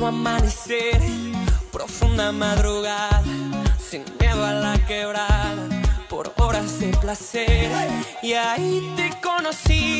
Nuevo amanecer, profunda madrugada, sin miedo a la quebrada, por horas de placer. Y ahí te conocí,